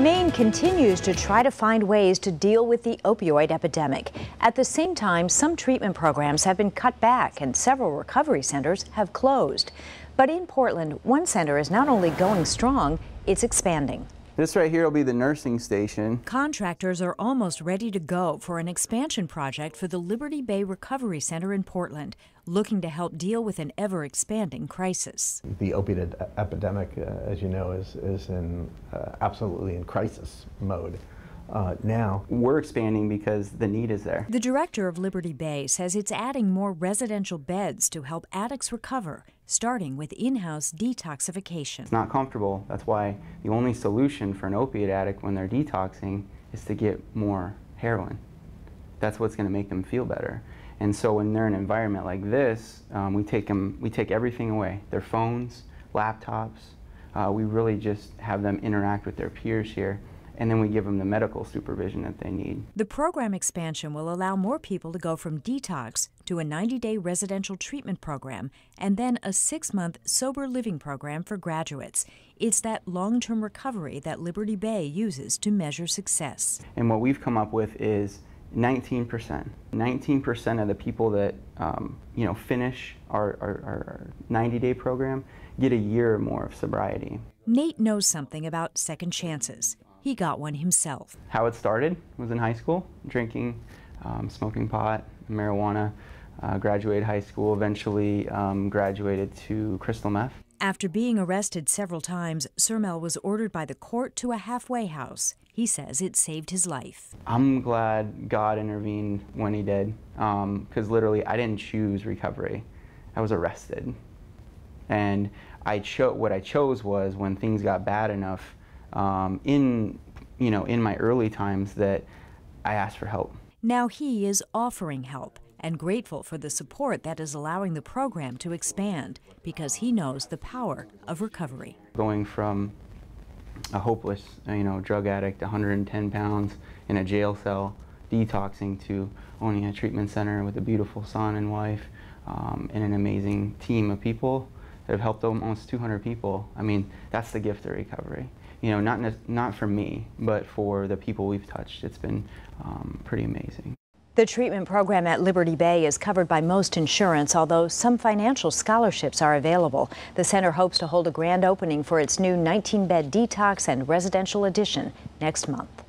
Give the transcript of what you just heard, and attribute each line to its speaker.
Speaker 1: Maine continues to try to find ways to deal with the opioid epidemic. At the same time, some treatment programs have been cut back and several recovery centers have closed. But in Portland, one center is not only going strong, it's expanding.
Speaker 2: This right here will be the nursing station.
Speaker 1: Contractors are almost ready to go for an expansion project for the Liberty Bay Recovery Center in Portland, looking to help deal with an ever expanding crisis.
Speaker 3: The opiate epidemic, uh, as you know, is, is in uh, absolutely in crisis mode uh, now.
Speaker 2: We're expanding because the need is there.
Speaker 1: The director of Liberty Bay says it's adding more residential beds to help addicts recover, starting with in house detoxification.
Speaker 2: It's not comfortable. That's why the only solution for an opiate addict when they're detoxing is to get more heroin. That's what's going to make them feel better. And so when they're in an environment like this, um, we take them, we take everything away: their phones, laptops. Uh, we really just have them interact with their peers here and then we give them the medical supervision that they need.
Speaker 1: The program expansion will allow more people to go from detox to a 90 day residential treatment program and then a six month sober living program for graduates. It's that long term recovery that Liberty Bay uses to measure success.
Speaker 2: And what we've come up with is 19%. 19% of the people that um, you know finish our, our, our 90 day program get a year or more of sobriety.
Speaker 1: Nate knows something about second chances. He got one himself.
Speaker 2: How it started was in high school, drinking, um, smoking pot, marijuana. Uh, graduated high school, eventually um, graduated to crystal meth.
Speaker 1: After being arrested several times, Surmel was ordered by the court to a halfway house. He says it saved his life.
Speaker 2: I'm glad God intervened when he did, because um, literally I didn't choose recovery. I was arrested. And I cho- what I chose was when things got bad enough, um, in you know in my early times that I asked for help.
Speaker 1: Now he is offering help and grateful for the support that is allowing the program to expand because he knows the power of recovery.
Speaker 2: Going from a hopeless, you know, drug addict, 110 pounds in a jail cell, detoxing to owning a treatment center with a beautiful son and wife um, and an amazing team of people that have helped almost 200 people. I mean, that's the gift of recovery you know, not, not for me, but for the people we've touched. It's been um, pretty amazing.
Speaker 1: The treatment program at Liberty Bay is covered by most insurance, although some financial scholarships are available. The center hopes to hold a grand opening for its new 19 bed detox and residential addition next month.